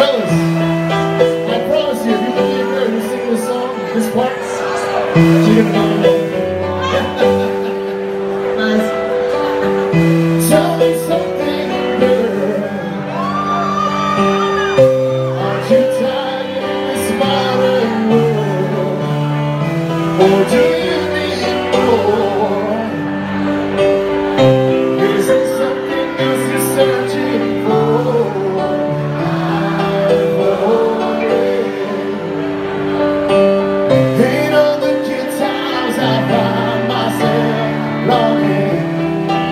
Fellas, I promise you, if you believe her and sing this song, this part, Tell me something, girl. Are you tired of this modern world? Or do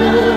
Lord.